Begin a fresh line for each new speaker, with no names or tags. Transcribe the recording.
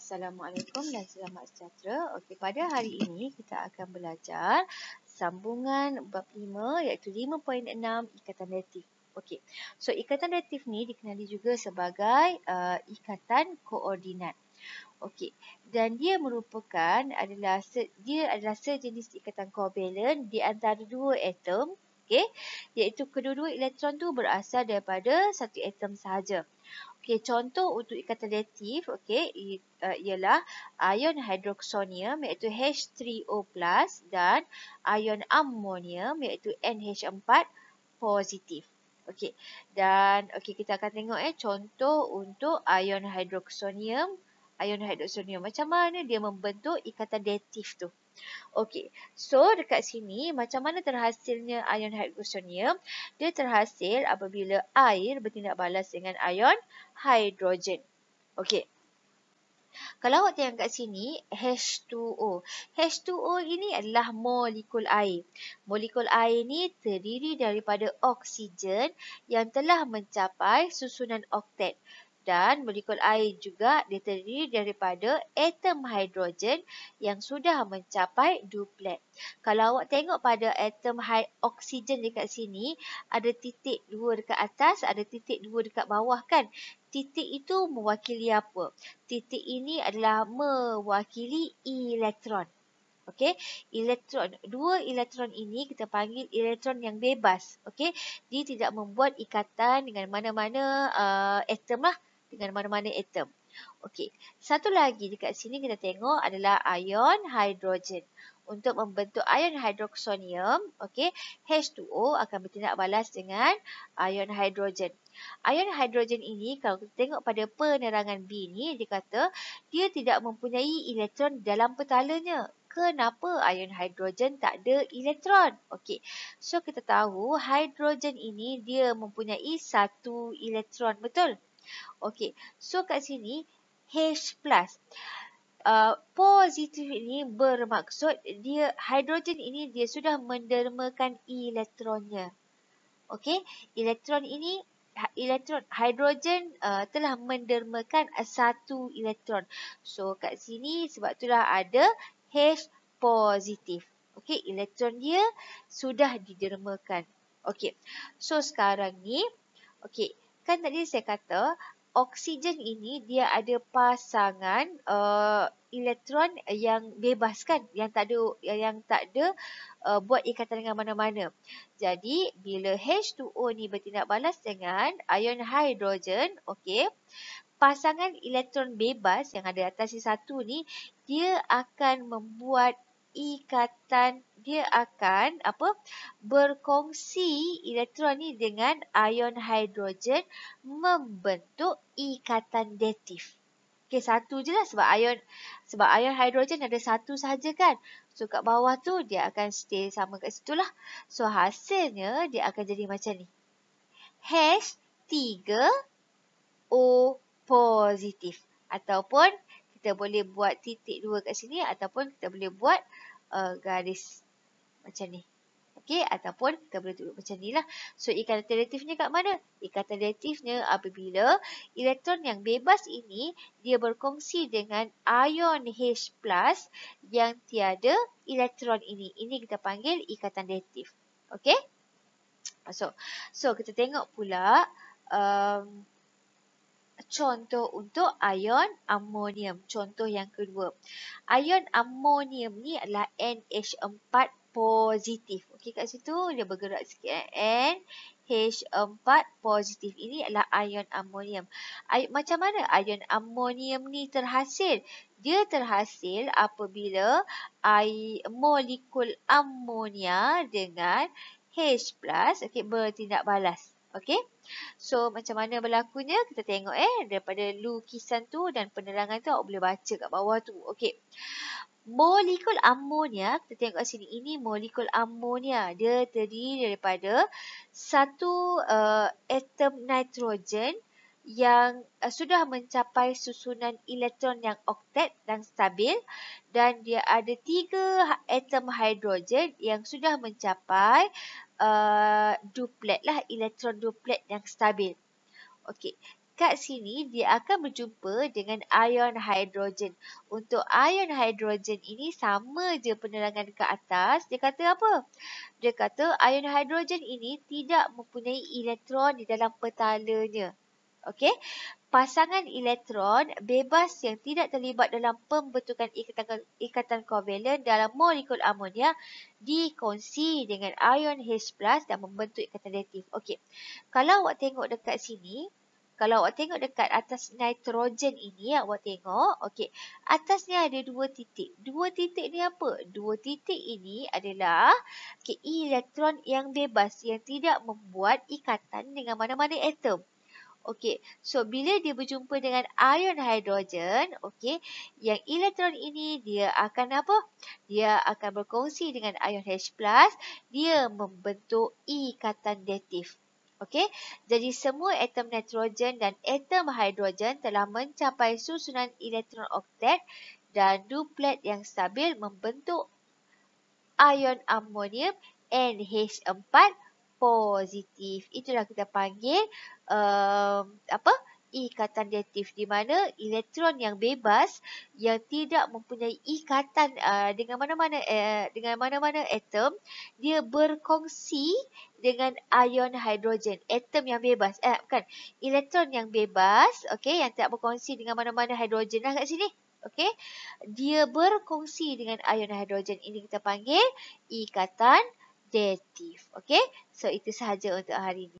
Assalamualaikum dan selamat sejahtera. Okey, pada hari ini kita akan belajar sambungan bab 5 iaitu 5.6 ikatan reaktif. Okey. So ikatan reaktif ni dikenali juga sebagai uh, ikatan koordinat. Okey. Dan dia merupakan adalah dia adalah sejenis ikatan kovalen di antara dua atom, okey, iaitu kedua-dua elektron tu berasal daripada satu atom sahaja. Okey, contoh untuk ikatan reaktif okey uh, ialah ion hidroksonium iaitu H3O+ dan ion amonium iaitu NH4 positif. Okey. Dan okey kita akan tengok eh contoh untuk ion hidroksonium, ion hidroksonium macam mana dia membentuk ikatan reaktif tu. Okey, so dekat sini macam mana terhasilnya ion hidrosonium? Dia terhasil apabila air bertindak balas dengan ion hidrogen. Okey. Kalau awak tengok kat sini, H2O. H2O ini adalah molekul air. Molekul air ini terdiri daripada oksigen yang telah mencapai susunan oktet dan molekul air juga terdiri daripada atom hidrogen yang sudah mencapai duplet. Kalau awak tengok pada atom oksigen dekat sini, ada titik dua dekat atas, ada titik dua dekat bawah kan? Titik itu mewakili apa? Titik ini adalah mewakili elektron. Okey, elektron. Dua elektron ini kita panggil elektron yang bebas. Okey, dia tidak membuat ikatan dengan mana-mana uh, atom lah dengan mana-mana atom. Okey, satu lagi dekat sini kita tengok adalah ion hidrogen. Untuk membentuk ion hidroksonium, okey, H2O akan bertindak balas dengan ion hidrogen. Ion hidrogen ini kalau kita tengok pada penerangan B ni dia kata dia tidak mempunyai elektron dalam petalanya. Kenapa ion hidrogen tak ada elektron? Okey. So kita tahu hidrogen ini dia mempunyai satu elektron, betul? Okey, so kat sini H+. Uh, positif ini bermaksud dia hidrogen ini dia sudah mendermakan elektronnya. Okey, elektron ini elektron hidrogen uh, telah mendermakan satu elektron. So kat sini sebab itulah ada H positif. Okey, elektron dia sudah didermakan. Okey. So sekarang ni okey, kan tadi saya kata oksigen ini dia ada pasangan uh, elektron yang bebas kan yang tak ada yang tak ada uh, buat ikatan dengan mana-mana. Jadi bila H2O ni bertindak balas dengan ion hidrogen, okey. Pasangan elektron bebas yang ada atas si satu ni dia akan membuat ikatan dia akan apa berkongsi elektron ni dengan ion hidrogen membentuk ikatan reaktif. Okey satu je lah sebab ion sebab ion hidrogen ada satu saja kan. So kat bawah tu dia akan stay sama kat situ lah. So hasilnya dia akan jadi macam ni. H3O positif ataupun kita boleh buat titik dua kat sini ataupun kita boleh buat uh, garis macam ni. Okey, ataupun kita boleh tulis macam ni lah. So, ikatan reaktifnya kat mana? Ikatan reaktifnya apabila elektron yang bebas ini dia berkongsi dengan ion H plus yang tiada elektron ini. Ini kita panggil ikatan reaktif. Okey? So, so kita tengok pula um, contoh untuk ion amonium. Contoh yang kedua. Ion amonium ni adalah NH4 positif. Okey kat situ dia bergerak sikit. Eh. NH4 positif. Ini adalah ion amonium. Macam mana ion amonium ni terhasil? Dia terhasil apabila molekul amonia dengan H plus okay, bertindak balas. Okey. So macam mana berlakunya kita tengok eh daripada lukisan tu dan penerangan tu awak boleh baca kat bawah tu. Okey. Molekul amonia kita tengok kat sini ini molekul amonia dia terdiri daripada satu uh, atom nitrogen yang uh, sudah mencapai susunan elektron yang oktet dan stabil dan dia ada tiga atom hidrogen yang sudah mencapai uh, duplet lah, elektron duplet yang stabil. Okey. dekat sini dia akan berjumpa dengan ion hidrogen. Untuk ion hidrogen ini sama je penerangan dekat atas. Dia kata apa? Dia kata ion hidrogen ini tidak mempunyai elektron di dalam petalanya. Okey. Pasangan elektron bebas yang tidak terlibat dalam pembentukan ikatan, ikatan kovalen dalam molekul amonia dikongsi dengan ion H+ dan membentuk ikatan reaktif. Okey. Kalau awak tengok dekat sini, kalau awak tengok dekat atas nitrogen ini, awak tengok, okey, atasnya ada dua titik. Dua titik ni apa? Dua titik ini adalah okay, elektron yang bebas yang tidak membuat ikatan dengan mana-mana atom. Okey, so bila dia berjumpa dengan ion hidrogen, okey, yang elektron ini dia akan apa? Dia akan berkongsi dengan ion H+, dia membentuk ikatan datif. Okey, jadi semua atom nitrogen dan atom hidrogen telah mencapai susunan elektron oktet dan duplet yang stabil membentuk ion amonium NH4 positif. Itulah kita panggil um, apa? ikatan reaktif di mana elektron yang bebas yang tidak mempunyai ikatan uh, dengan mana-mana uh, dengan mana-mana atom dia berkongsi dengan ion hidrogen atom yang bebas eh bukan elektron yang bebas okey yang tidak berkongsi dengan mana-mana hidrogen lah kat sini okey dia berkongsi dengan ion hidrogen ini kita panggil ikatan reaktif okey? So itu sahaja untuk hari ini